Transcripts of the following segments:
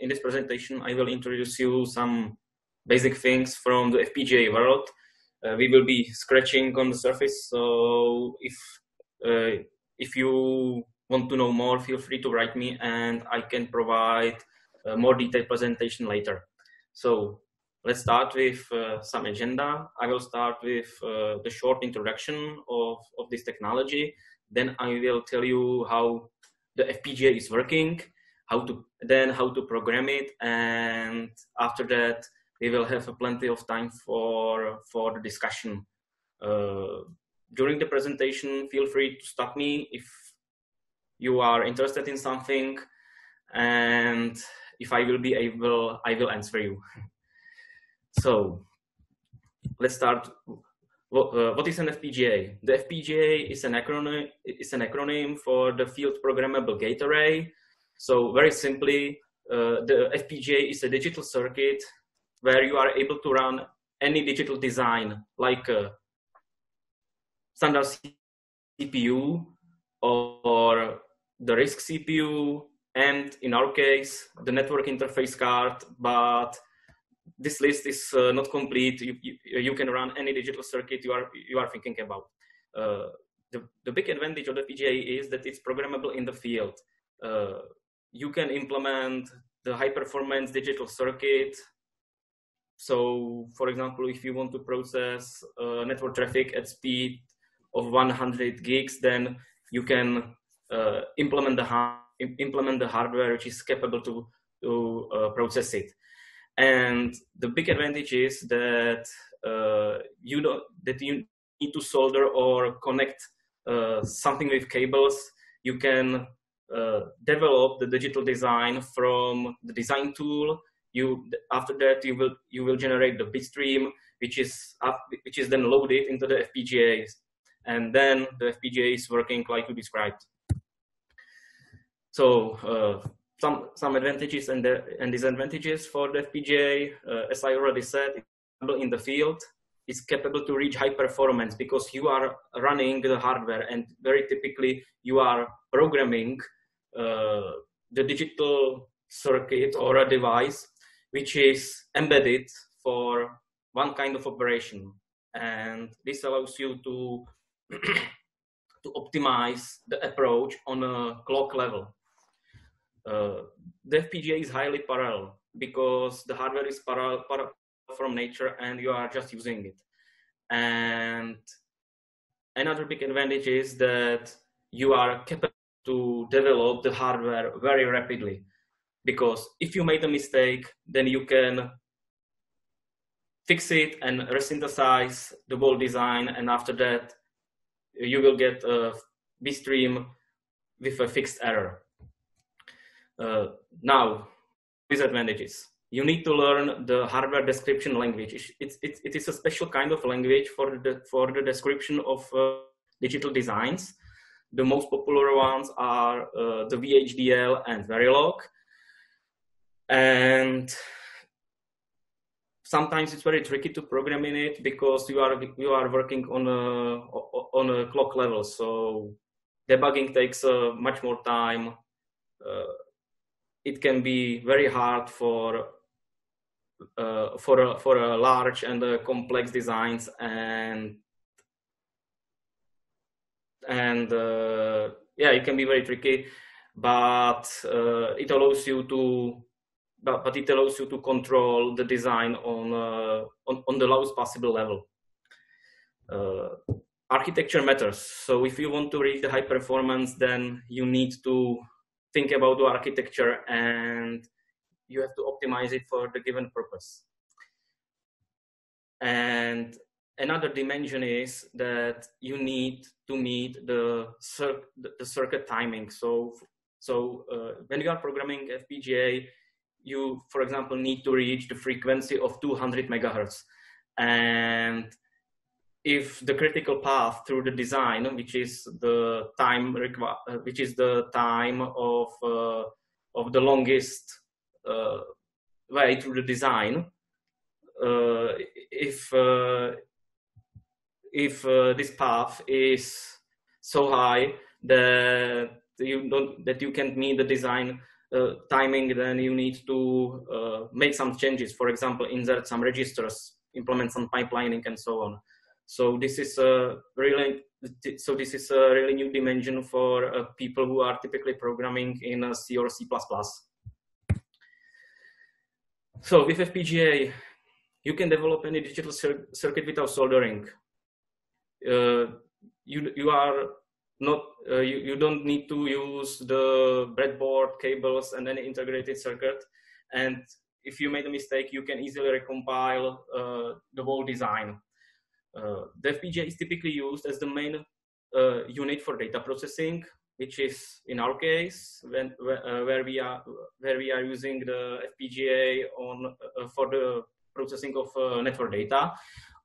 in this presentation, I will introduce you some basic things from the FPGA world. Uh, we will be scratching on the surface, so if uh, if you want to know more, feel free to write me, and I can provide a more detailed presentation later. So let's start with uh, some agenda. I will start with uh, the short introduction of, of this technology. Then I will tell you how the FPGA is working, how to then how to program it, and after that we will have plenty of time for for the discussion. Uh, during the presentation, feel free to stop me if you are interested in something, and if I will be able, I will answer you. so let's start. What, uh, what is an FPGA? The FPGA is an acronym is an acronym for the Field Programmable Gate Array. So very simply, uh, the FPGA is a digital circuit where you are able to run any digital design like a standard CPU or the RISC CPU and in our case the network interface card but this list is uh, not complete. You, you, you, can run any digital circuit you are you are thinking about. Uh, the, the big advantage of the FPGA is that it's programmable in the field. Uh, you can implement the high performance digital circuit so for example if you want to process uh, network traffic at speed of 100 gigs then you can uh, implement the implement the hardware which is capable to to uh, process it. And the big advantage is that uh, you don't that you need to solder or connect uh, something with cables. You can develop the digital design from the design tool. You after that you will you will generate the bitstream, which is up, which is then loaded into the FPGAs, and then the FPGA is working like you described. So uh, some some advantages and the, and disadvantages for the FPGA, uh, as I already said, in the field, is capable to reach high performance because you are running the hardware and very typically you are programming uh, the digital circuit or a device which is embedded for one kind of operation and this allows you to to optimize the approach on a clock level uh, the FPGA is highly parallel because the hardware is parallel, parallel from nature and you are just using it. And another big advantage is that you are capable to develop the hardware very rapidly because if you made a mistake, then you can fix it and resynthesize the whole design. And after that, you will get a bitstream with a fixed error. Uh, now, disadvantages. You need to learn the hardware description language. It's, it's, it is a special kind of language for the, for the description of uh, digital designs. The most popular ones are uh, the VHDL and Verilog. And sometimes it's very tricky to program in it because you are you are working on a on a clock level so debugging takes uh, much more time uh, it can be very hard for uh, for a, for a large and complex designs and and uh, yeah it can be very tricky but uh, it allows you to but, but it allows you to control the design on uh, on, on the lowest possible level uh, architecture matters so if you want to reach the high performance then you need to think about the architecture and you have to optimize it for the given purpose. And another dimension is that you need to meet the, cir the circuit timing. So, so uh, when you are programming FPGA, you, for example, need to reach the frequency of 200 megahertz. And if the critical path through the design, which is the time uh, which is the time of uh, of the longest uh, way through the design, uh, if uh, if uh, this path is so high that you don't that you can't meet the design uh, timing, then you need to uh, make some changes. For example, insert some registers, implement some pipelining, and so on. So this is a really so this is a really new dimension for uh, people who are typically programming in uh, C or C++. So with FPGA, you can develop any digital cir circuit without soldering. Uh, you you are not uh, you, you don't need to use the breadboard cables and any integrated circuit. And if you made a mistake you can easily recompile uh, the whole design. Uh, the FPGA is typically used as the main uh, unit for data processing which is in our case when uh, where we are where we are using the FPGA on uh, for the processing of network data.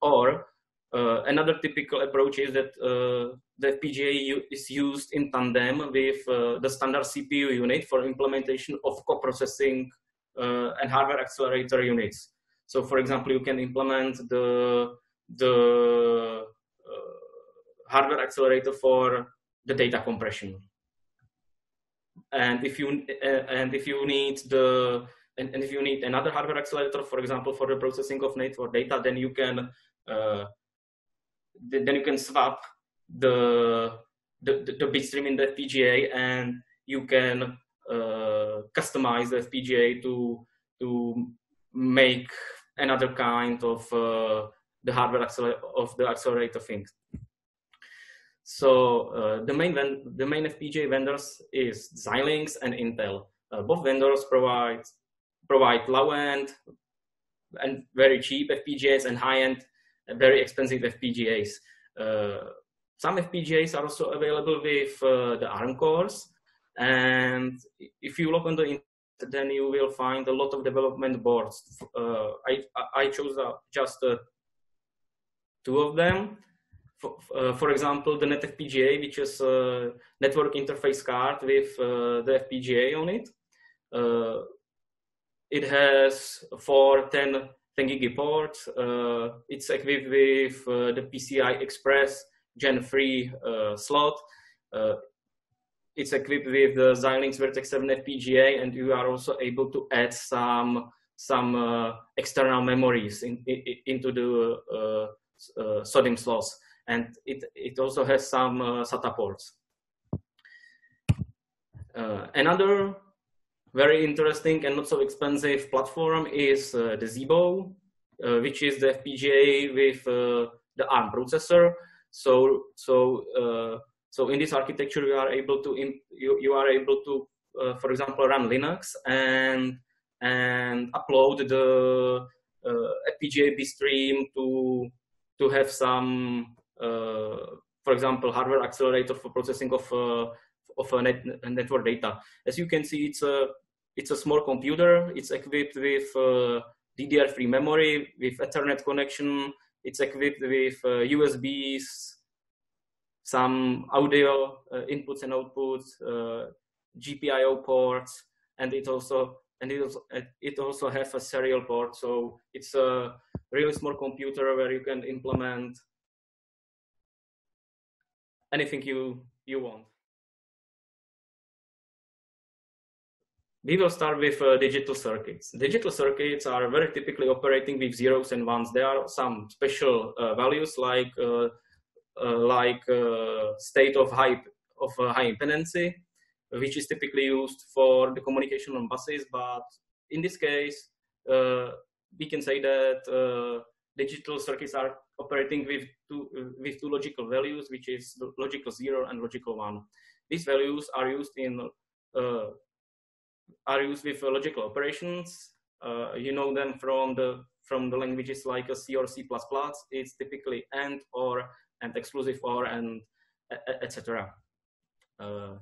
Or uh, another typical approach is that uh, the FPGA is used in tandem with uh, the standard CPU unit for implementation of co-processing uh, and hardware accelerator units. So, for example, you can implement the the uh, hardware accelerator for the data compression, and if you uh, and if you need the and, and, if you need another hardware accelerator, for example, for the processing of network data, then you can then you can swap the the, the bit stream in the FPGA and you can uh, customize the FPGA to to make another kind of uh, the hardware of the accelerator thing. So uh, the main the main FPGA vendors is Xilinx and Intel. Uh, both vendors provide provide low end and very cheap FPGAs and high end very expensive FPGAs. Uh, some FPGAs are also available with uh, the ARM cores. And if you look on the internet, then you will find a lot of development boards. Uh, I, I chose just two of them. For, uh, for, example, the NetFPGA, which is a network interface card with uh, the FPGA on it. Uh, it has four 10 10 gig port. Uh, it's equipped with uh, the PCI Express Gen 3 uh, slot. it's equipped with the Xilinx Virtex 7 FPGA, and you are also able to add some some uh, external memories in, in, into the uh, uh, SODIMM slots. And it, it also has some SATA ports. another very interesting and not so expensive platform is uh, the Zybo, uh, which is the FPGA with uh, the ARM processor. So, so, uh, so in this architecture, you are able to you, you are able to, uh, for example, run Linux and and upload the uh, FPGA bitstream to to have some, for example, hardware accelerator for processing of of net, network data. As you can see, it's a it's a small computer. It's equipped with uh, DDR3 memory, with Ethernet connection. It's equipped with uh, USBs, some audio uh, inputs and outputs, uh, GPIO ports, and it also and it also, it also has a serial port. So it's a really small computer where you can implement anything you you want. We will start with uh, digital circuits. Digital circuits are very typically operating with zeros and ones. There are some special uh, values like uh, uh like uh, state of high of high impedancy, which is typically used for the communication on buses. But in this case, uh, we can say that digital circuits are operating with two with two logical values, which is logical zero and logical one. These values are used in are used with logical operations. Uh, you know them from the from the languages like C or C++. It's typically AND or and exclusive OR and etc. Uh,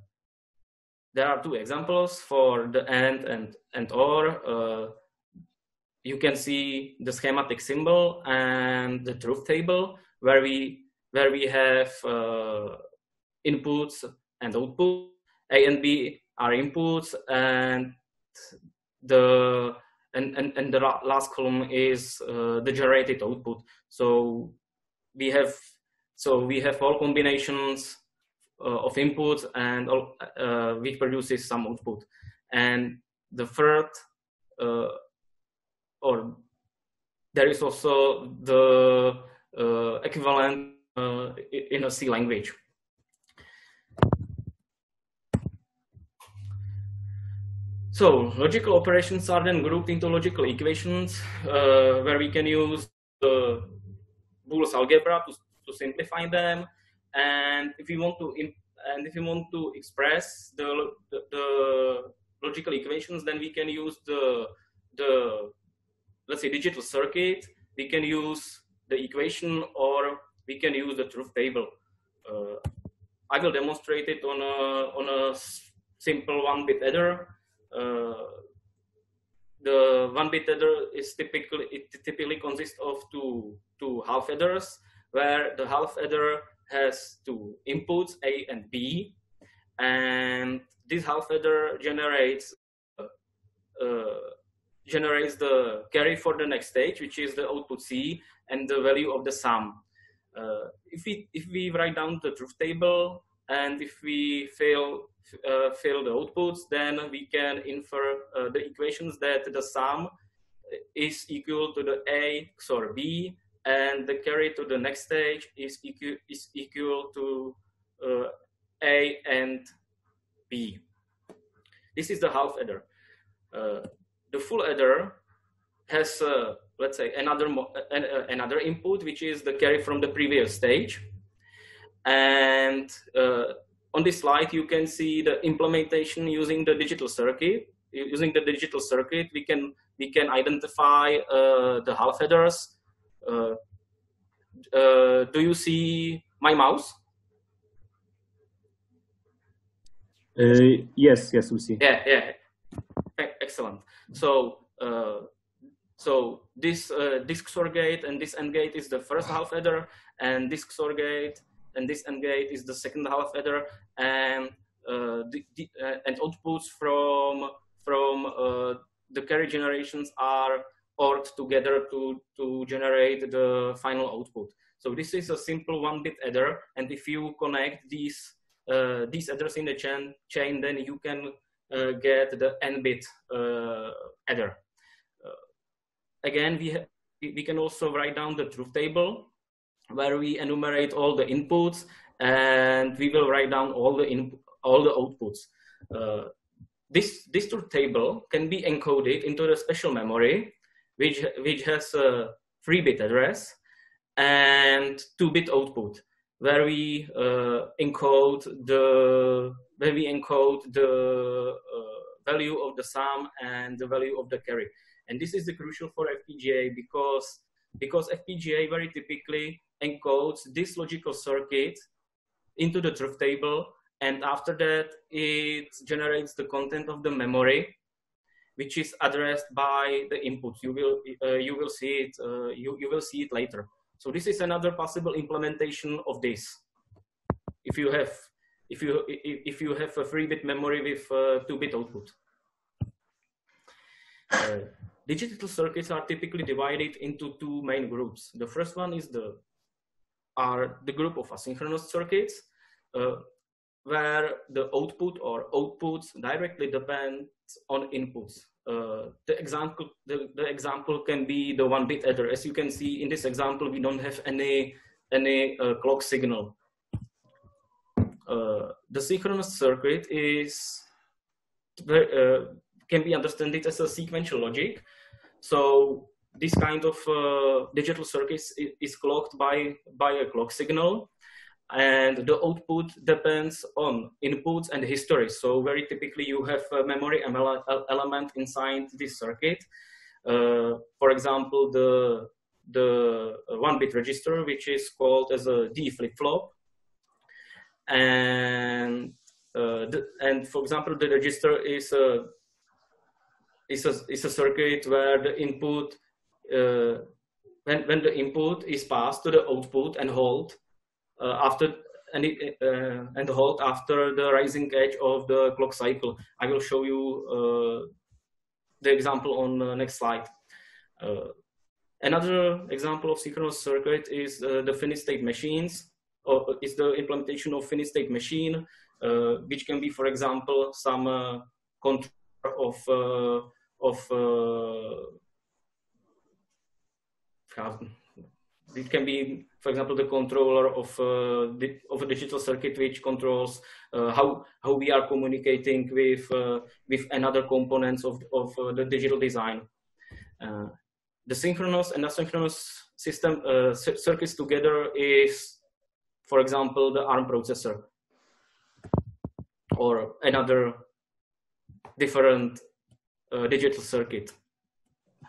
there are two examples for the AND and and OR. Uh, you can see the schematic symbol and the truth table where we where we have uh, inputs and output. A and B are inputs and the and, and, and the last column is uh, the generated output. So we have so we have all combinations uh, of inputs and all, uh, which produces some output. And the third, uh, or there is also the uh, equivalent uh, in a C language. So logical operations are then grouped into logical equations uh, where we can use the Boole's algebra to, to simplify them. And if we want to and if we want to express the, the, the logical equations, then we can use the the let's say digital circuit. We can use the equation or we can use the truth table. Uh, I will demonstrate it on a on a simple one-bit adder. Uh, the one-bit adder is typically it typically consists of two two half adders, where the half adder has two inputs A and B, and this half adder generates uh, generates the carry for the next stage, which is the output C and the value of the sum. Uh, if we if we write down the truth table and if we fail uh, fail the outputs, then we can infer uh, the equations that the sum is equal to the A XOR B and the carry to the next stage is equal, is equal to uh, A and B. This is the half adder. Uh, the full adder has, uh, let's say, another, uh, another input, which is the carry from the previous stage. And uh, on this slide, you can see the implementation using the digital circuit. Using the digital circuit, we can we can identify uh, the half adders. Uh, uh, do you see my mouse? yes, yes, we see. Yeah, yeah. Excellent. So uh, so this uh, disk XOR gate and this AND gate is the first half adder, and this XOR gate and this AND gate is the second half adder, and uh, the, the uh, and outputs from from uh, the carry generations are ORed together to to generate the final output. So this is a simple one-bit adder, and if you connect these uh, these adders in the chain, chain then you can uh, get the n-bit uh, adder. Again, we, we can also write down the truth table where we enumerate all the inputs and we will write down all the all the outputs. Uh, this this table can be encoded into the special memory, which which has a three-bit address and two-bit output, where we uh, encode the where we encode the uh, value of the sum and the value of the carry. And this is the crucial for FPGA because, because FPGA very typically encodes this logical circuit into the truth table. And after that, it generates the content of the memory, which is addressed by the inputs. You will, uh, you will see it, uh, you, you will see it later. So this is another possible implementation of this. If you have if you if you have a three bit memory with two bit output. Uh, digital circuits are typically divided into two main groups. The first one is the are the group of asynchronous circuits, uh, where the output or outputs directly depend on inputs. Uh, the example the, the example can be the one bit adder. As you can see in this example, we don't have any any uh, clock signal. Uh, the synchronous circuit is uh, can be understood as a sequential logic. So this kind of uh, digital circuit is clocked by by a clock signal and the output depends on inputs and history. So very typically you have a memory element inside this circuit. Uh, for example, the, the one bit register, which is called as a D flip-flop and uh, the, and for example, the register is a is a is a circuit where the input when when the input is passed to the output and hold uh, after and it, uh, and hold after the rising edge of the clock cycle. I will show you uh, the example on the next slide. Uh, another example of synchronous circuit is the finite state machines or is the implementation of finite state machine, uh, which can be, for example, some uh, of of it can be, for example, the controller of uh, the, of a digital circuit which controls uh, how how we are communicating with uh, with another components of of uh, the digital design. Uh, the synchronous and asynchronous system uh, circuits together is, for example, the ARM processor or another different digital circuit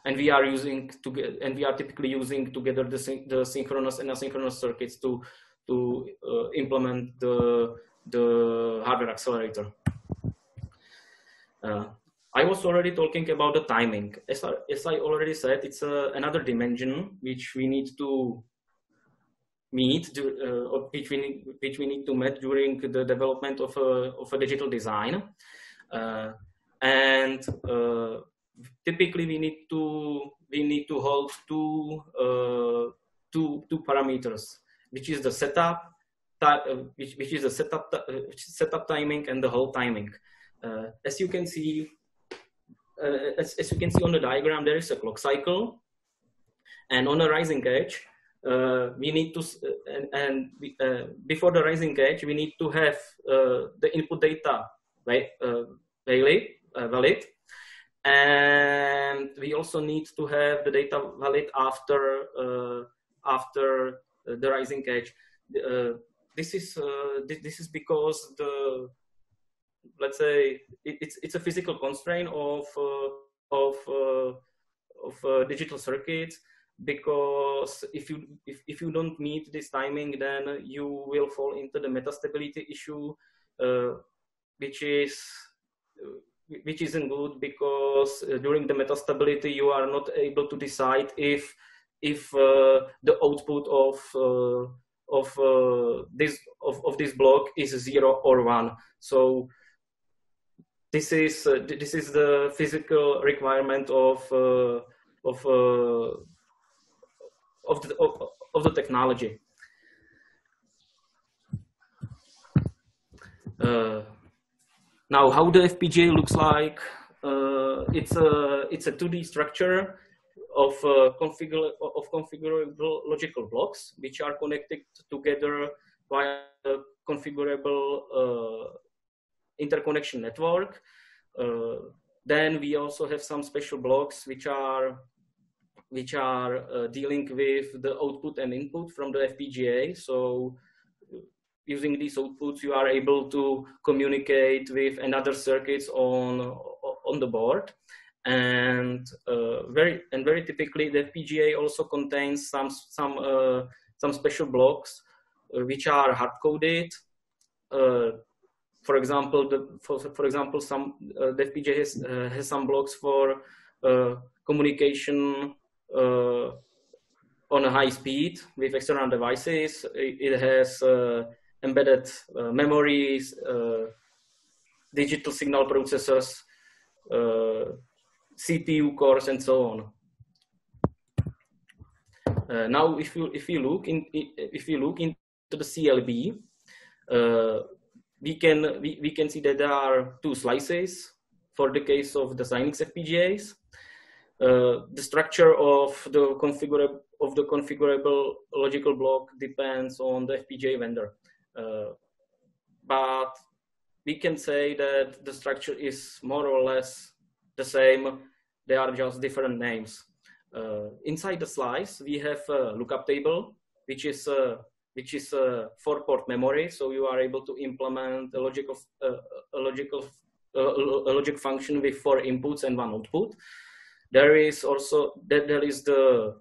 and we are using to get, and we are typically using together the, the synchronous and asynchronous circuits to to uh, implement the the hardware accelerator. Uh, I was already talking about the timing. As I, as I already said, it's uh, another dimension which we need to meet, uh, which we, need, which we need to meet during the development of a, of a digital design. Uh, and uh, typically we need to we need to hold two uh, two two parameters, which is the setup uh, which, which is the setup uh, setup timing and the hold timing. Uh, as you can see, uh, as, as you can see on the diagram, there is a clock cycle, and on a rising edge, uh, we need to and, and before the rising edge, we need to have the input data right valid valid and we also need to have the data valid after uh, after the rising edge. Uh, this is uh, this is because the let's say it, it's it's a physical constraint of uh, of uh, of uh, digital circuits because if you if, if you don't meet this timing then you will fall into the metastability issue which is which isn't good because uh, during the metastability you are not able to decide if if uh, the output of uh, of uh, this of, of this block is zero or one. So this is uh, this is the physical requirement of uh, of of the of, of the technology now, how the FPGA looks like, uh, it's a it's a 2D structure of uh, of configurable logical blocks which are connected together via a configurable uh, interconnection network. Uh, then we also have some special blocks which are which are uh, dealing with the output and input from the FPGA. So using these outputs, you are able to communicate with another circuits on on the board. And uh, very and very typically, the FPGA also contains some some uh, some special blocks uh, which are hard coded. Uh, for example, the, for, for example, some uh, the FPGA has, uh, has some blocks for communication on a high speed with external devices. It, it has embedded uh, memories, uh, digital signal processors, uh, CPU cores, and so on. now, if you if you look in if you look into the CLB, we can we, we can see that there are two slices for the case of the Xilinx FPGAs. Uh, the structure of the configurable of the configurable logical block depends on the FPGA vendor. Uh, but we can say that the structure is more or less the same. They are just different names. Uh, inside the slice, we have a lookup table, which is a, which is a four-port memory. So you are able to implement a logical uh, a logical uh, a logic function with four inputs and one output. There is also that there is the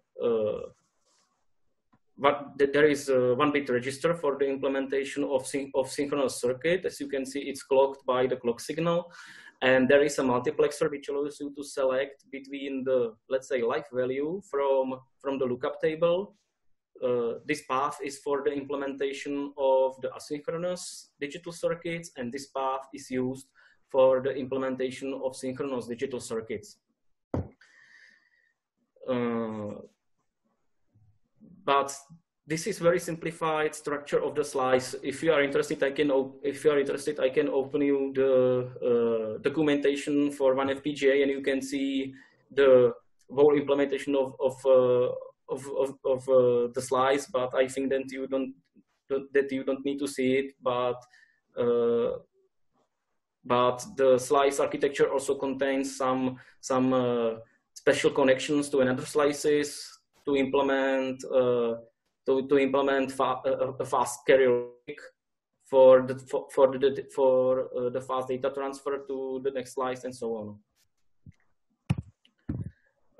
but there is a one bit register for the implementation of, syn of synchronous circuit. As you can see, it's clocked by the clock signal. And there is a multiplexer which allows you to select between the, let's say, life value from, from the lookup table. Uh, this path is for the implementation of the asynchronous digital circuits, and this path is used for the implementation of synchronous digital circuits. Uh, but this is very simplified structure of the slice. If you are interested, I can if you are interested, I can open you the uh, documentation for one FPGA, and you can see the whole implementation of of uh, of of, of uh, the slice. But I think that you don't that you don't need to see it. But uh, but the slice architecture also contains some some uh, special connections to another slices to implement uh, to, to implement fa uh, a fast carrier for the for, for the for uh, the fast data transfer to the next slice and so on.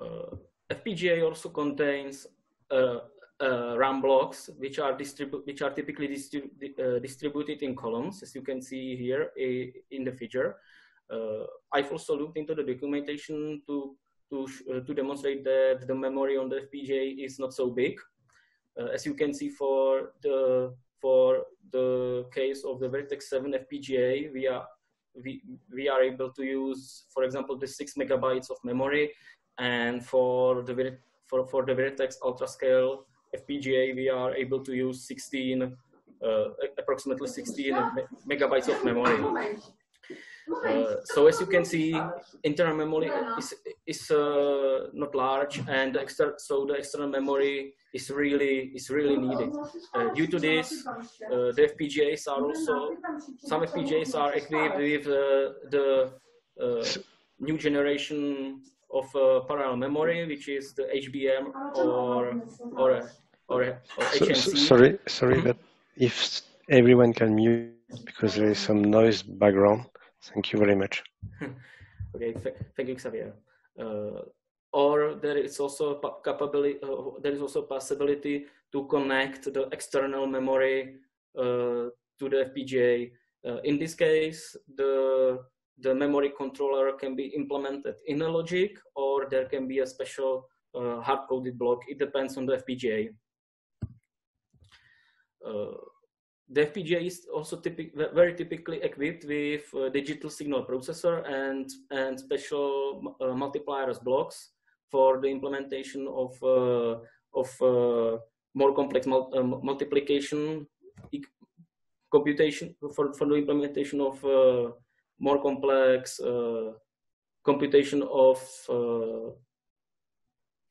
Uh, FPGA also contains uh, uh, RAM blocks, which are distribu which are typically distribu uh, distributed in columns, as you can see here in the figure. I've also looked into the documentation to to uh, to demonstrate that the memory on the FPGA is not so big. Uh, as you can see for the for the case of the Virtex 7 FPGA, we are we, we are able to use, for example, the six megabytes of memory, and for the for for the Virtex UltraScale FPGA, we are able to use 16, uh, approximately 16 megabytes of memory. Uh, so as you can see, internal memory is, is uh, not large, and extra, so the external memory is really is really needed. Uh, due to this, uh, the FPGAs are also some FPGAs are equipped with uh, the new generation of parallel memory, which is the HBM or or or, or HMC. So, sorry, sorry, -hmm. but if everyone can mute because there is some noise background. Thank you very much. okay, thank you, Xavier. Uh, or there is also capability. Uh, there is also possibility to connect the external memory uh, to the FPGA. Uh, in this case, the the memory controller can be implemented in a logic, or there can be a special uh, hard-coded block. It depends on the FPGA. The FPGA is also typic, very typically equipped with uh, digital signal processor and, and special uh, multipliers blocks for the implementation of, uh, of uh, more complex mul uh, multiplication computation for, for the implementation of more complex computation of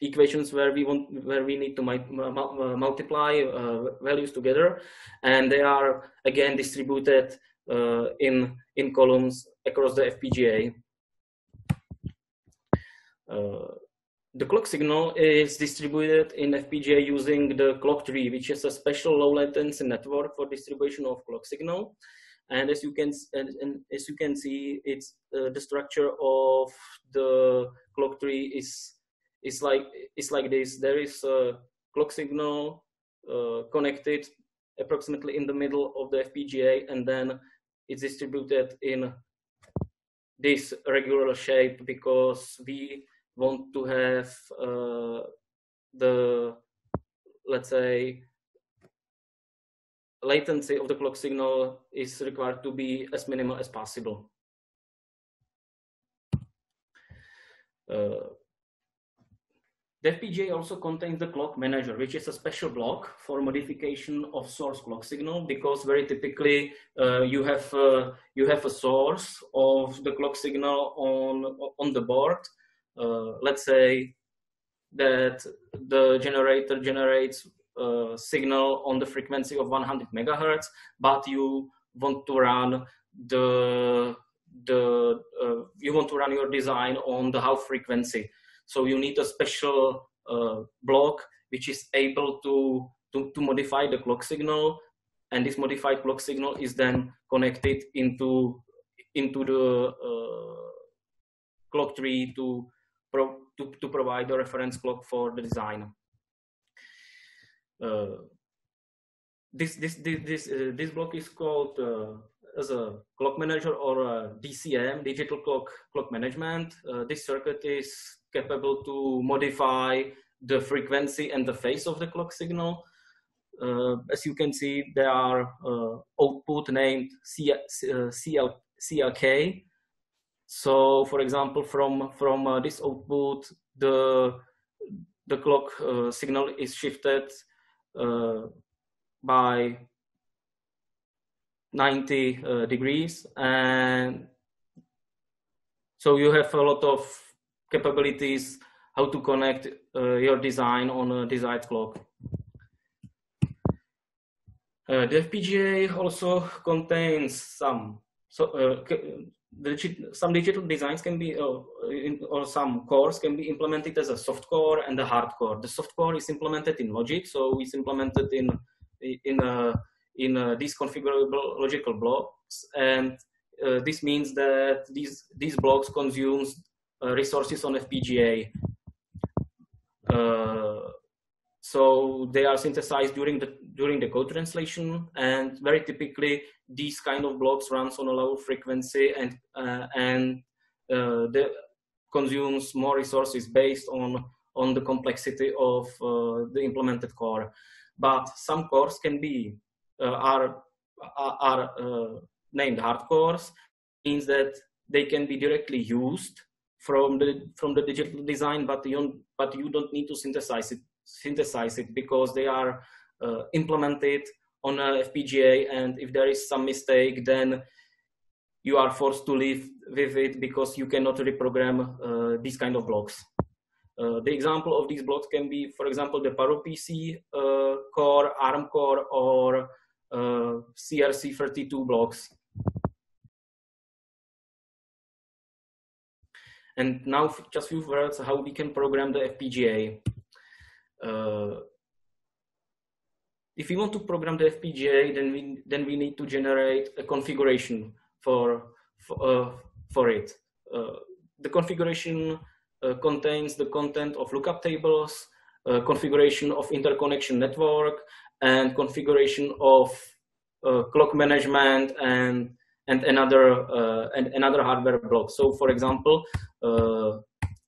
equations where we want where we need to multiply uh, values together and they are again distributed uh, in in columns across the FPGA. Uh, the clock signal is distributed in FPGA using the clock tree, which is a special low latency network for distribution of clock signal. And as you can and, and as you can see, it's uh, the structure of the clock tree is it's like it's like this. There is a clock signal uh, connected approximately in the middle of the FPGA, and then it's distributed in this regular shape because we want to have uh, the let's say latency of the clock signal is required to be as minimal as possible. Uh, the FPGA also contains the clock manager, which is a special block for modification of source clock signal because very typically uh, you have uh, you have a source of the clock signal on on the board. Uh, let's say that the generator generates a signal on the frequency of 100 megahertz, but you want to run the the uh, you want to run your design on the half frequency so you need a special uh, block which is able to, to, to modify the clock signal. And this modified clock signal is then connected into, into the uh, clock tree to, pro, to, to provide the reference clock for the design. Uh, this this this this, uh, this block is called uh, as a clock manager or a DCM, digital clock clock management. Uh, this circuit is capable to modify the frequency and the phase of the clock signal. Uh, as you can see, there are uh, output named C, uh, CL, CLK. So, for example, from from uh, this output, the the clock uh, signal is shifted uh, by 90 uh, degrees and so you have a lot of capabilities how to connect uh, your design on a desired clock. Uh, the FPGA also contains some so uh, some digital designs can be uh, in, or some cores can be implemented as a soft core and a hard core. The soft core is implemented in logic, so it's implemented in in a, in these configurable logical blocks, and uh, this means that these these blocks consumes uh, resources on FPGA. Uh, so they are synthesized during the during the code translation, and very typically these kind of blocks runs on a low frequency and and the consumes more resources based on on the complexity of uh, the implemented core. But some cores can be are are, are uh, named hard cores, means that they can be directly used from the from the digital design, but you but you don't need to synthesize it synthesize it because they are uh, implemented on a FPGA and if there is some mistake then you are forced to live with it because you cannot reprogram uh, these kind of blocks. Uh, the example of these blocks can be, for example, the PowerPC uh, core, ARM core, or uh, CRC32 blocks. And now just few words how we can program the FPGA. Uh, if we want to program the FPGA, then we then we need to generate a configuration for for, uh, for it. Uh, the configuration uh, contains the content of lookup tables, uh, configuration of interconnection network, and configuration of uh, clock management and and another and another hardware block. So, for example,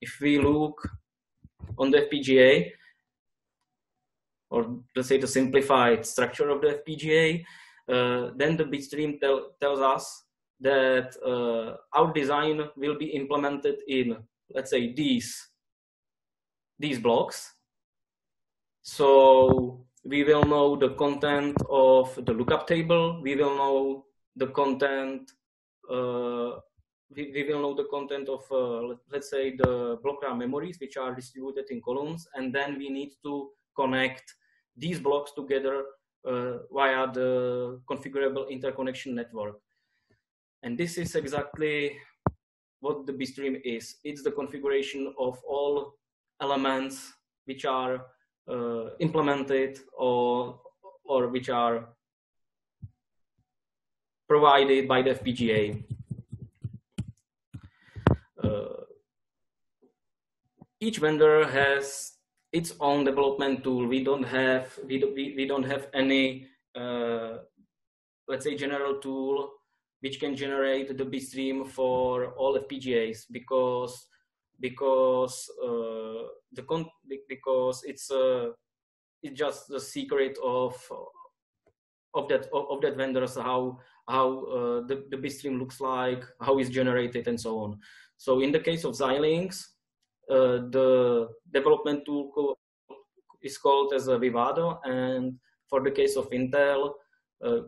if we look on the FPGA, or let's say the simplified structure of the FPGA, uh, then the bitstream tell, tells us that uh, our design will be implemented in, let's say, these, these blocks. So we will know the content of the lookup table. We will know the content. Uh, we, we, will know the content of, uh, let's say, the block RAM memories, which are distributed in columns, and then we need to connect these blocks together uh, via the configurable interconnection network. And this is exactly what the bitstream is. It's the configuration of all elements which are implemented or, or which are provided by the FPGA. Uh, each vendor has its own development tool. We don't have we do, we, we don't have any uh, let's say general tool which can generate the bitstream for all FPGAs because because uh, the con because it's uh, it's just the secret of of that of, that vendors how how uh, the, the bitstream looks like how it's generated and so on so in the case of Xilinx uh, the development tool is called as a Vivado, and for the case of Intel, uh,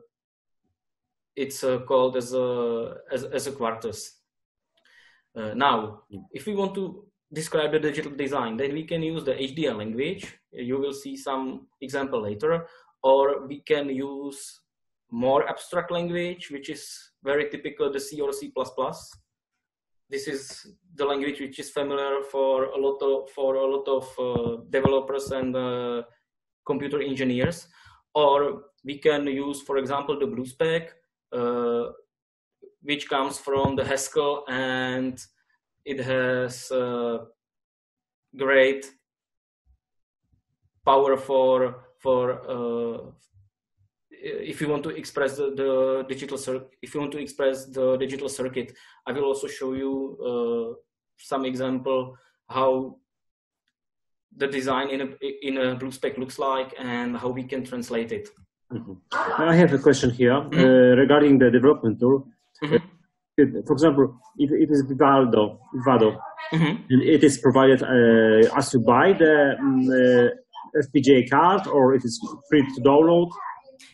it's uh, called as a as, as a Quartus. Now, if we want to describe the digital design, then we can use the HDL language. You will see some example later, or we can use more abstract language, which is very typical the C or C++ this is the language which is familiar for a lot of for a lot of uh, developers and uh, computer engineers. Or we can use for example the bluespec uh, which comes from the haskell and it has great power for for uh, if you want to express the, the digital circuit, if you want to express the digital circuit, I will also show you uh, some example how the design in a in a BlueSpec looks like and how we can translate it. Mm -hmm. I have a question here mm -hmm. uh, regarding the development tool. Mm -hmm. For example, if it is Vivado, Vivado, mm-hmm. and it is provided uh, as you buy the um, FPGA card or it is free to download?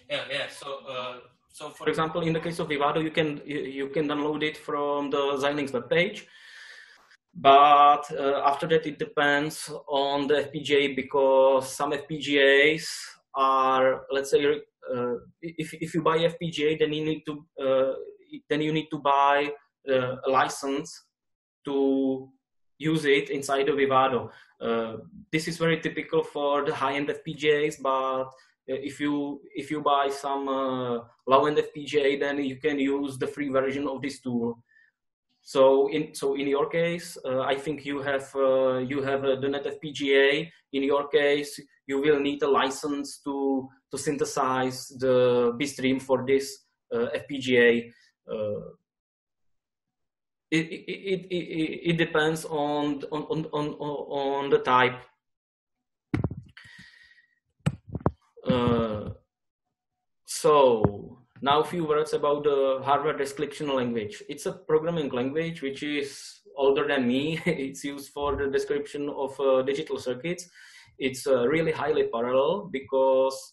Yeah, yeah. So, uh, so for example, in the case of Vivado, you can you, you can download it from the Xilinx web page. But uh, after that, it depends on the FPGA because some FPGAs are, let's say, uh, if if you buy FPGA, then you need to uh, then you need to buy uh, a license to use it inside of Vivado. Uh, this is very typical for the high-end FPGAs, but uh, if you if you buy some uh, low-end FPGA, then you can use the free version of this tool. So in so in your case, uh, I think you have uh, you have the NetFPGA. In your case, you will need a license to to synthesize the bitstream for this FPGA it, it, it, it depends on, on, on, on, on the type. Uh, so now a few words about the hardware description language. It's a programming language which is older than me. it's used for the description of uh, digital circuits. It's uh, really highly parallel because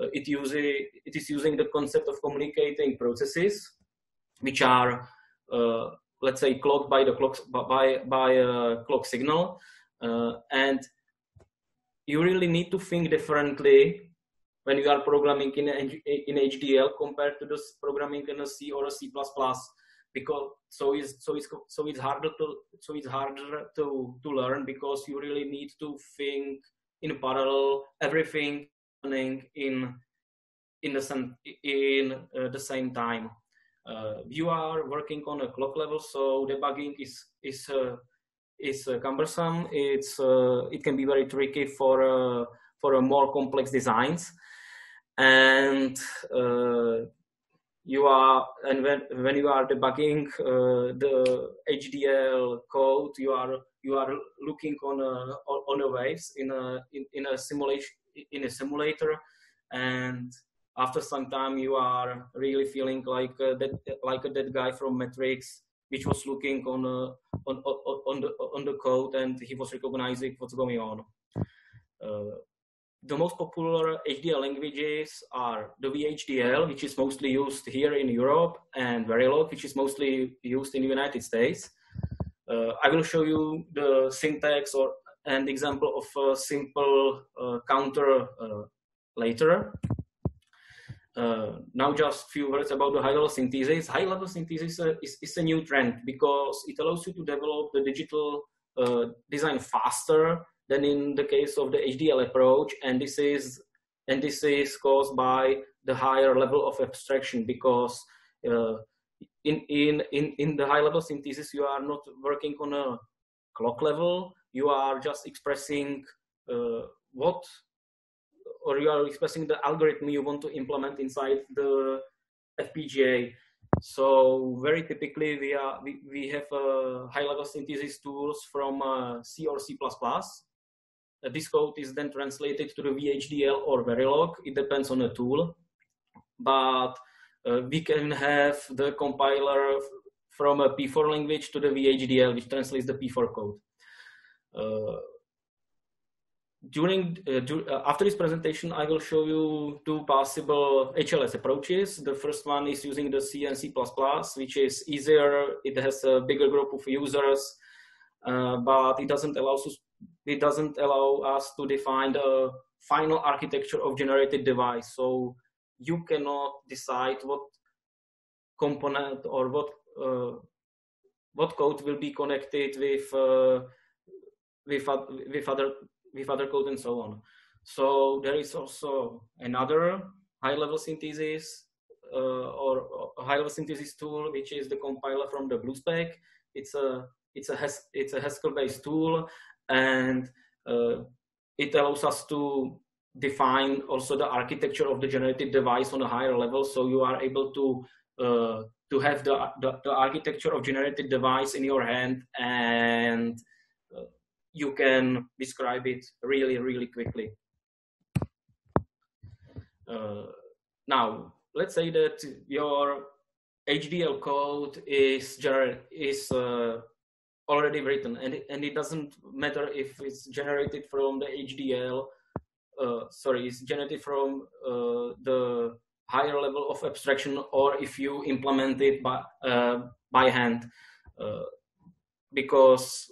uh, it, uses, it is using the concept of communicating processes which are uh, let's say clocked by the clock by by a clock signal uh, and you really need to think differently when you are programming in in HDL compared to this programming in a C or a C++ because so it's so it's so it's harder to so it's harder to to learn because you really need to think in parallel everything happening in in the same in uh, the same time. uh, you are working on a clock level, so debugging is is uh, is uh, cumbersome. It's it can be very tricky for for more complex designs, and you are and when when you are debugging uh, the HDL code, you are you are looking on a on a waves in a in, in a simulation in a simulator, and after some time you are really feeling like uh, that like uh, that guy from matrix which was looking on, uh, on, on, the, on the code and he was recognizing what's going on. Uh, the most popular HDL languages are the VHDL, which is mostly used here in Europe, and Verilog, which is mostly used in the United States. Uh, I will show you the syntax or an example of a simple uh, counter later. Uh, now just a few words about the high-level synthesis. High-level synthesis is, is, a new trend because it allows you to develop the digital uh, design faster than in the case of the HDL approach, and this is and this is caused by the higher level of abstraction because uh, in in in in the high-level synthesis you are not working on a clock level. You are just expressing uh, what or you are expressing the algorithm you want to implement inside the FPGA. So very typically we are we, we have uh, high level synthesis tools from uh, C or C++. Uh, this code is then translated to the VHDL or Verilog. It depends on the tool, but uh, we can have the compiler from a P4 language to the VHDL, which translates the P4 code. During uh, uh, after this presentation, I will show you two possible HLS approaches. The first one is using the C and C++, which is easier. It has a bigger group of users, uh, but it doesn't allow us, it doesn't allow us to define the final architecture of generated device. So you cannot decide what component or what uh, what code will be connected with uh, with, with other with other code and so on. So there is also another high-level synthesis uh, or, or high-level synthesis tool, which is the compiler from the BlueSpec. It's a it's a it's a Haskell-based tool, and uh, it allows us to define also the architecture of the generated device on a higher level. So you are able to uh, to have the, the, the architecture of generated device in your hand and you can describe it really, really quickly. Uh, now, let's say that your HDL code is is uh, already written, and it, and it doesn't matter if it's generated from the HDL uh, sorry, it's generated from uh, the higher level of abstraction, or if you implement it by uh, by hand, uh, because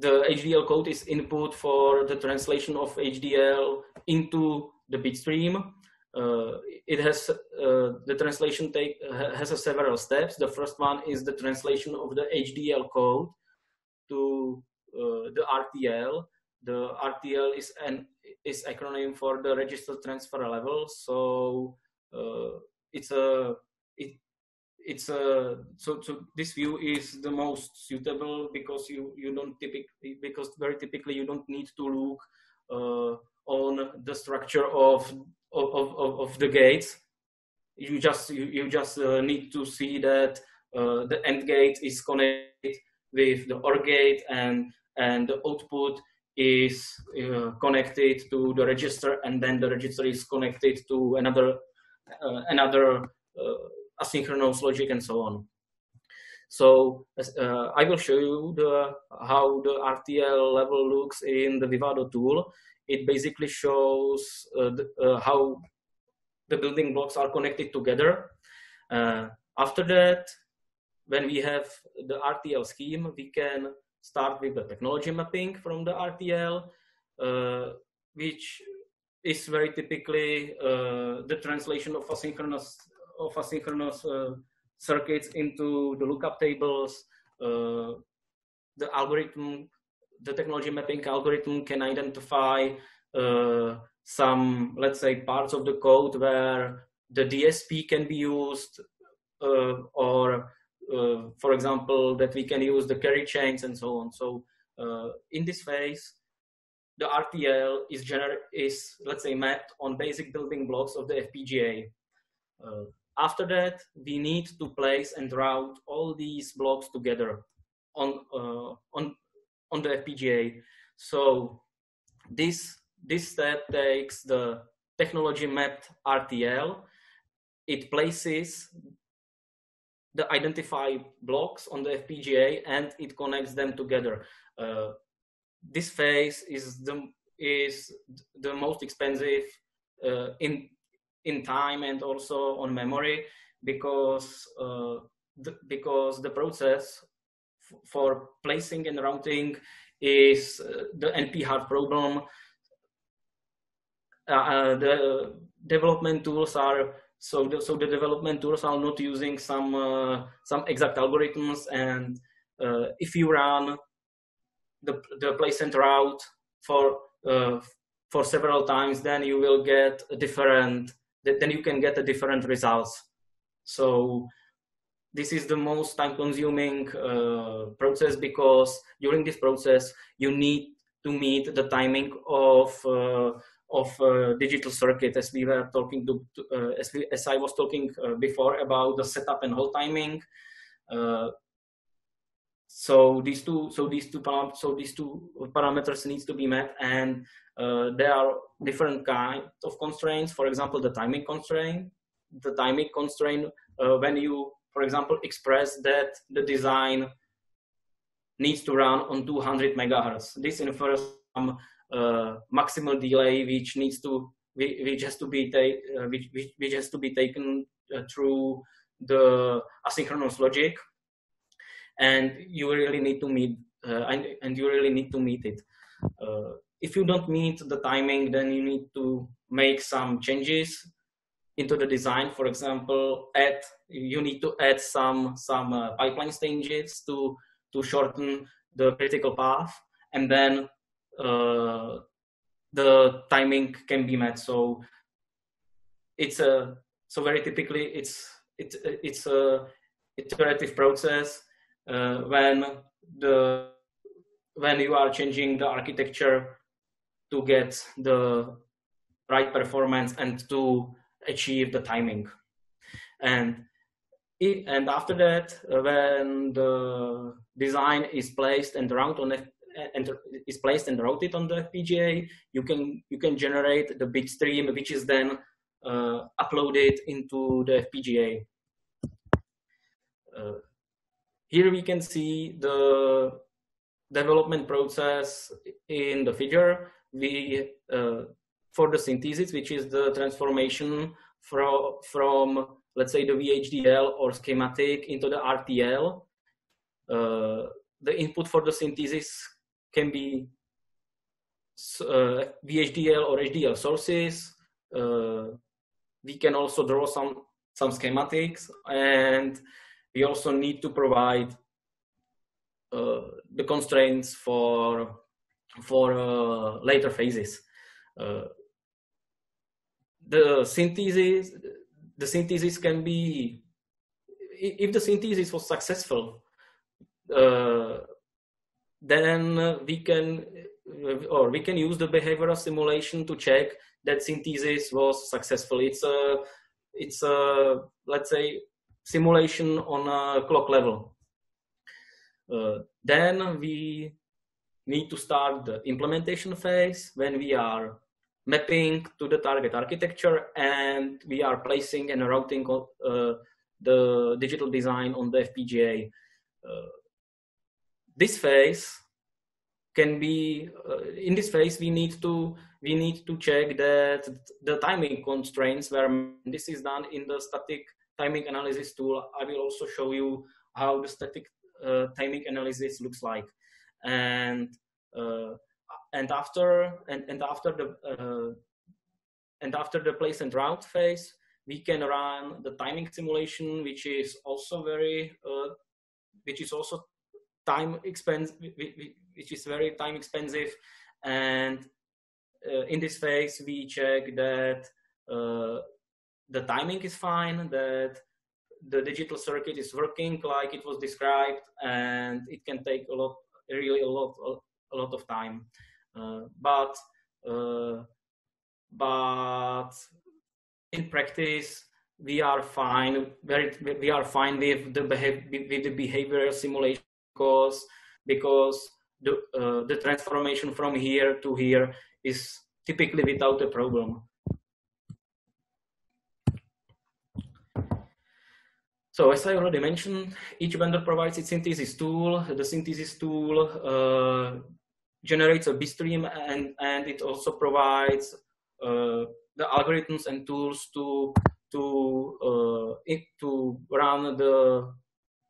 the HDL code is input for the translation of HDL into the bitstream. Uh, it has uh, the translation take has a several steps. The first one is the translation of the HDL code to uh, the RTL. The RTL is an is acronym for the register transfer level. So uh, it's a it it's a so so this view is the most suitable because you you don't typically because very typically you don't need to look uh, on the structure of of, of, of the gates. You just you, you just uh, need to see that uh, the AND gate is connected with the OR gate and and the output is uh, connected to the register and then the register is connected to another uh, another uh, asynchronous logic and so on. So uh, I will show you the, how the RTL level looks in the Vivado tool. It basically shows uh, the, uh, how the building blocks are connected together. Uh, after that, when we have the RTL scheme, we can start with the technology mapping from the RTL, uh, which is very typically uh, the translation of asynchronous of asynchronous uh, circuits into the lookup tables. Uh, the algorithm, the technology mapping algorithm can identify uh, some, let's say, parts of the code where the DSP can be used or uh, for example, that we can use the carry chains and so on. So uh, in this phase, the RTL is, gener- is, let's say, mapped on basic building blocks of the FPGA. Uh, after that, we need to place and route all these blocks together on, uh, on, on the FPGA. So this, this step takes the technology mapped RTL. It places the identified blocks on the FPGA and it connects them together. Uh, this phase is the is the most expensive uh, in in time and also on memory because uh, the, because the process for placing and routing is uh, the NP hard problem. Uh, the development tools are so the, so the development tools are not using some uh, some exact algorithms and uh, if you run the, the place and route for uh, for several times then you will get a different then you can get a different results so this is the most time consuming uh, process because during this process you need to meet the timing of uh, of uh, digital circuit as we were talking to, uh, as, we, as I was talking uh, before about the setup and hold timing. So these two, so these two, so these two parameters needs to be met, and uh, there are different kind of constraints. For example, the timing constraint. The timing constraint uh, when you, for example, express that the design needs to run on 200 megahertz. This infers some uh, maximal delay which needs to which has to be take uh, which, which, which has to be taken uh, through the asynchronous logic and you really need to meet uh, and, and you really need to meet it. Uh, if you don't meet the timing then you need to make some changes into the design. For example add you need to add some some uh, pipeline stages to to shorten the critical path and then uh, the timing can be met. So it's a so very typically it's it's it's a iterative process uh, when the when you are changing the architecture to get the right performance and to achieve the timing and it, and after that uh, when the design is placed and route on and is placed and routed on the FPGA, you can you can generate the bit stream, which is then uh, uploaded into the FPGA. Uh, here we can see the development process in the figure. we uh, for the synthesis, which is the transformation from from let's say the VHDL or schematic into the RTL. Uh, the input for the synthesis can be uh, VHDL or HDL sources. Uh, we can also draw some some schematics, and we also need to provide uh, the constraints for for uh, later phases. Uh, the synthesis the synthesis can be if the synthesis was successful uh, then we can or we can use the behavioral simulation to check that synthesis was successful it's a it's a let's say simulation on a clock level uh, then we need to start the implementation phase when we are mapping to the target architecture and we are placing and routing uh, the digital design on the FPGA. Uh, this phase can be uh, in this phase we need to we need to check that the timing constraints where this is done in the static timing analysis tool. I will also show you how the static uh, timing analysis looks like and uh, and after and, and after the uh, and after the place and route phase we can run the timing simulation which is also very uh, which is also time expensive which is very time expensive and uh, in this phase we check that uh, the timing is fine that the digital circuit is working like it was described and it can take a lot really a lot a lot of time. Uh, but uh, but in practice we are fine very we are fine with the behavior with the behavioral simulation because because the uh, the transformation from here to here is typically without a problem So as I already mentioned, each vendor provides its synthesis tool. The synthesis tool uh, generates a bitstream and, and it also provides uh, the algorithms and tools to to uh, it, to run the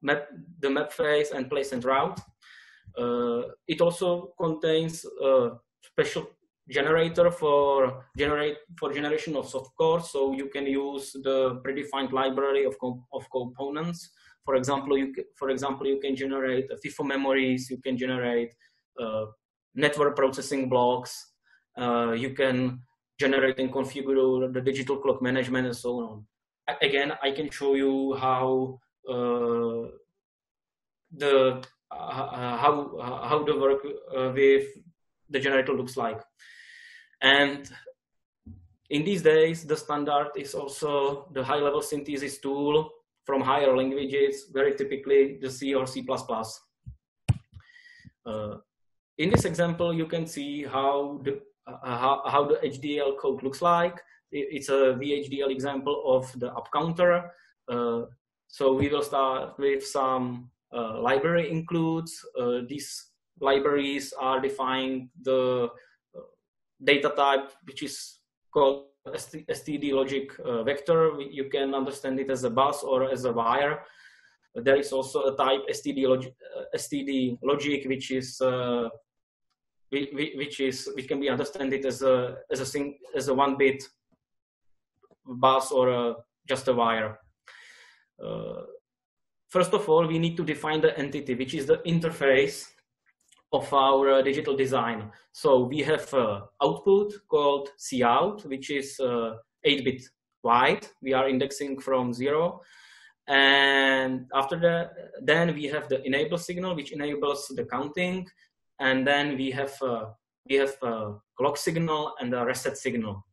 map the map phase and place and route. Uh, it also contains a special generator for generate for generation of soft cores, so you can use the predefined library of of components. For example, you for example you can generate FIFO memories, you can generate uh, network processing blocks. Uh, you can generate and configure the digital clock management and so on. Again, I can show you how uh, the uh, how how the work uh, with the generator looks like. And in these days, the standard is also the high-level synthesis tool from higher languages, very typically the C or C++. Uh, in this example, you can see how the, uh, how, how the HDL code looks like. It's a VHDL example of the up counter. Uh, so we will start with some uh, library includes. Uh, these libraries are defined the data type, which is called STD logic uh, vector. You can understand it as a bus or as a wire. There is also a type STD logic, STD logic which is which is which can be understood it as a as a sing, as a one bit bus or a, just a wire. Uh, first of all, we need to define the entity, which is the interface of our uh, digital design. So we have uh, output called cout, which is 8-bit uh, wide. We are indexing from zero. And after that, then we have the enable signal, which enables the counting and then we have uh, we have a clock signal and a reset signal.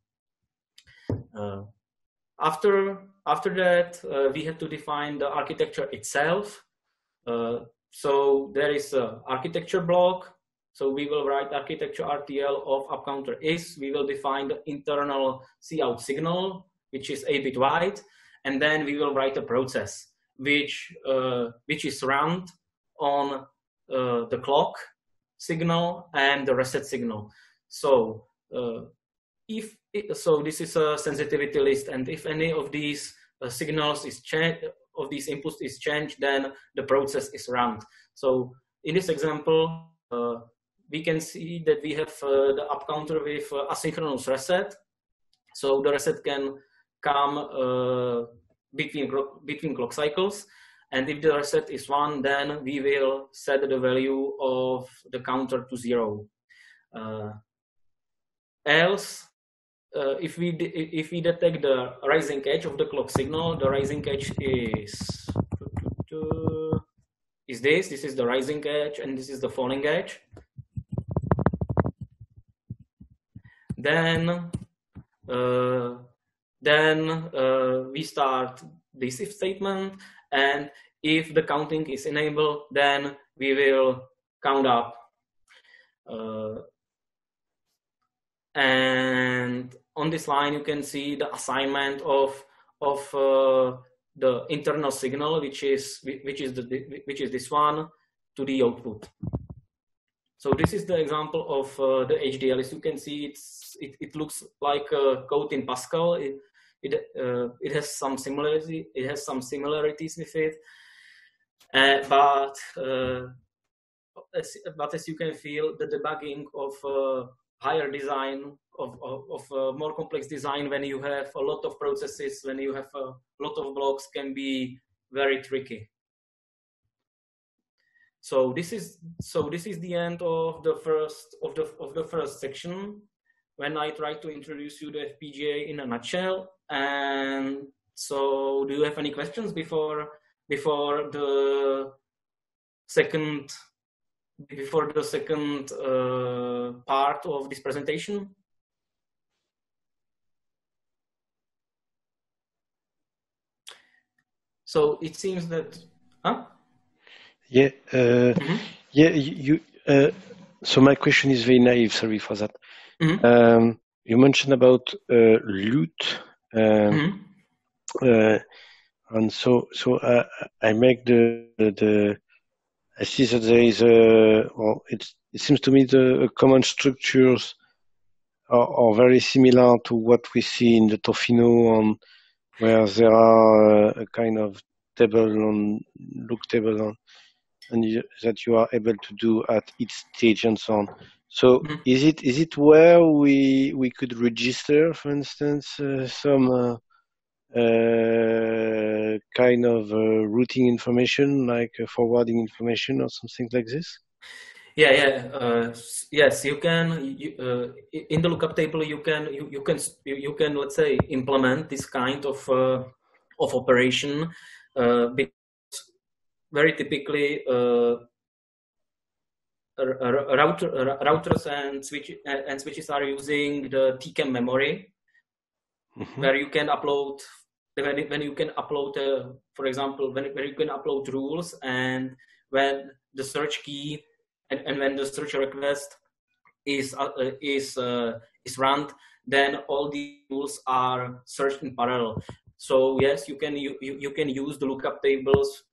Uh, after after that, uh, we have to define the architecture itself. Uh, so there is a architecture block. So we will write architecture RTL of upcounter is. We will define the internal cout signal, which is a bit wide, and then we will write a process which uh, which is run on uh, the clock signal and the reset signal. So if it, so, this is a sensitivity list, and if any of these signals is changed, of these inputs is changed, then the process is run. So in this example, uh, we can see that we have uh, the up counter with uh, asynchronous reset. So the reset can come uh, between, between clock cycles. And if the reset is one, then we will set the value of the counter to zero. Uh, else, uh, if we if we detect the rising edge of the clock signal, the rising edge is is this. This is the rising edge, and this is the falling edge. Then uh, then uh, we start this if statement, and if the counting is enabled, then we will count up. Uh, and on this line you can see the assignment of of uh, the internal signal which is which is the which is this one to the output. So this is the example of uh, the HDL as you can see it's it, it looks like a code in Pascal. It it, uh, it has some similarity it has some similarities with it. Uh, but uh, as, but as you can feel the debugging of uh, higher design of, of, of uh, more complex design when you have a lot of processes when you have a lot of blocks can be very tricky so this is so this is the end of the first of the of the first section when i try to introduce you the fpga in a nutshell and so do you have any questions before before the second before the second uh, part of this presentation? So it seems that, huh? Yeah, uh, mm -hmm. yeah. You. Uh, so my question is very naive. Sorry for that. Mm -hmm. um, you mentioned about uh, LUT, um, mm -hmm. and so so I make the the I see that there is a, well, it, it seems to me the common structures are, are, very similar to what we see in the Tofino, on, where there are a, a kind of table on, look table on, and you, that you are able to do at each stage and so on. So mm-hmm. is it is it where we we could register, for instance, uh, some uh, uh, kind of uh, routing information, like uh, forwarding information or something like this? Yeah, yeah, uh, yes. You can you, uh, in the lookup table. You can you, you can you can let's say implement this kind of uh, of operation. because very typically, router, routers and switch and switches are using the TCAM memory, mm-hmm. where you can upload when, when you can upload, uh, for example, when, when you can upload rules and when the search key and, and when the search request is uh, uh is uh, is run, then all the rules are searched in parallel. So yes, you can you, you can use the lookup tables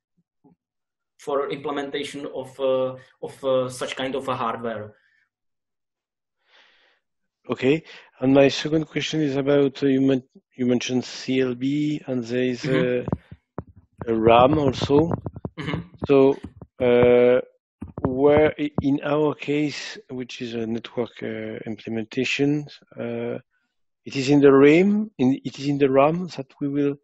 for implementation of uh, of uh, such kind of a hardware. Okay, and my second question is about uh, you, men you mentioned CLB and there is mm -hmm. a, a, RAM also. Mm -hmm. So uh, where in our case, which is a network uh, implementation, uh, it is in the RAM. In, it is in the RAM that we will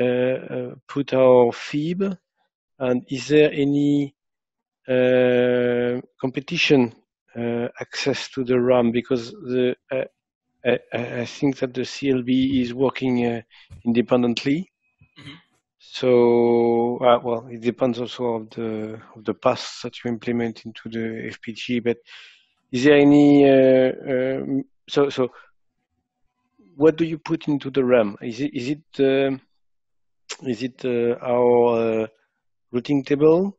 uh, uh, put our FIB. And is there any competition uh, access to the RAM because the uh, I, I, think that the CLB is working uh, independently. Mm-hmm. So, uh, well, it depends also of the of the paths that you implement into the FPGA. But is there any? Uh, um, so, so what do you put into the RAM? Is it is it um, is it uh, our routing table?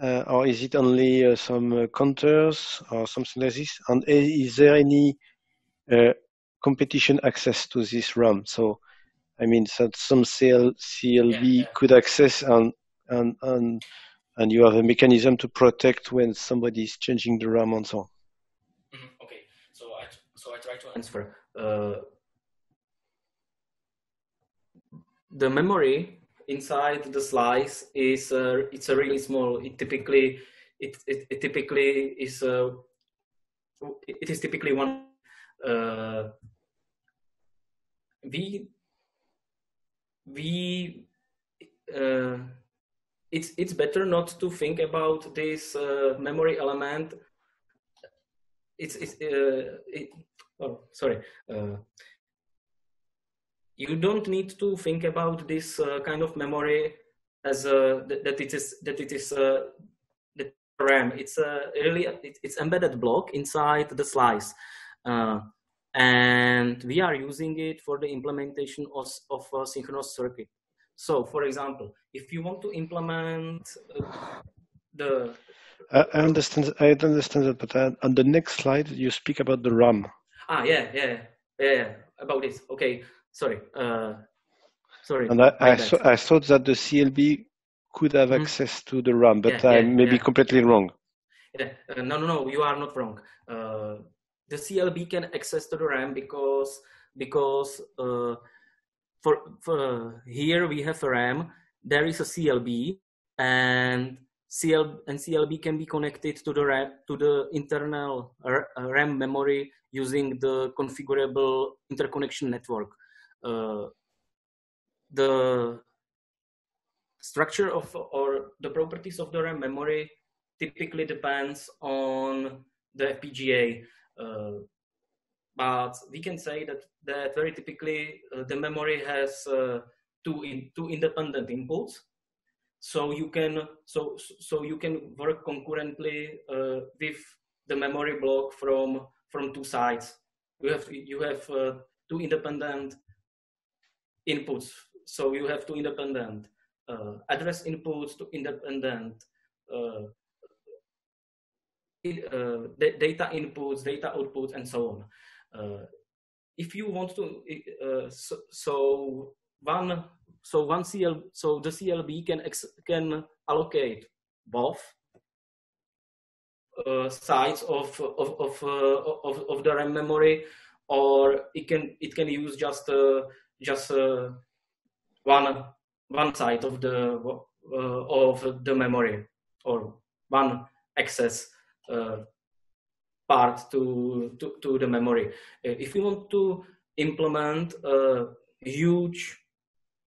uh, or is it only uh, some uh, counters or something like this? And is there any uh, competition access to this RAM? So, I mean, that some CL, CLB yeah, yeah. could access and, and, and, and you have a mechanism to protect when somebody is changing the RAM and so on. Mm-hmm. Okay. so I try to answer. Uh, the memory inside the slice is uh, it's a really small. It typically it it, it typically is uh, it is typically one. Uh, we we uh, it's it's better not to think about this uh, memory element. It's it's uh, it, oh sorry. Uh, you don't need to think about this uh, kind of memory as uh, that, that it is that it is the RAM. It's a really it's embedded block inside the slice and we are using it for the implementation of, of a synchronous circuit. So, for example, if you want to implement uh, the I understand. I understand that, but uh, on the next slide, you speak about the RAM. Ah, yeah, yeah, yeah, about this. Okay, sorry, uh, sorry. And I, I, so, I, thought that the CLB could have mm-hmm. access to the RAM, but yeah, I may yeah. be completely wrong. Yeah. Uh, no, no, no, you are not wrong. Uh, the CLB can access to the RAM because because uh, for, for here we have a RAM, there is a CLB, and CL and CLB can be connected to the RAM to the internal RAM memory using the configurable interconnection network. Uh, the structure of or the properties of the RAM memory typically depends on the FPGA. Uh, but we can say that, that very typically uh, the memory has uh, two, in, two independent inputs. So you can so so you can work concurrently with the memory block from from two sides. You have you have two independent inputs. So you have two independent uh, address inputs, to independent uh, uh, data inputs, data outputs, and so on. Uh, if you want to, uh, so, so, one, so one CL, so the CLB can ex, can allocate both uh, sides of of of, uh, of of the RAM memory, or it can it can use just uh, just one one side of the of the memory or one access uh, part to, to, to the memory. Uh, if you want to implement a huge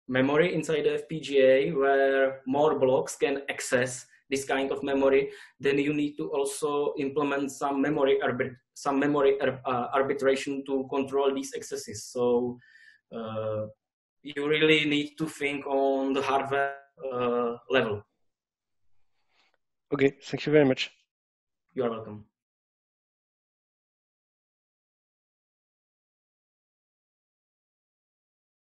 memory inside the FPGA where more blocks can access this kind of memory, then you need to also implement some memory some memory uh, arbitration to control these accesses. So uh, you really need to think on the hardware uh, level. Okay, thank you very much. You are welcome.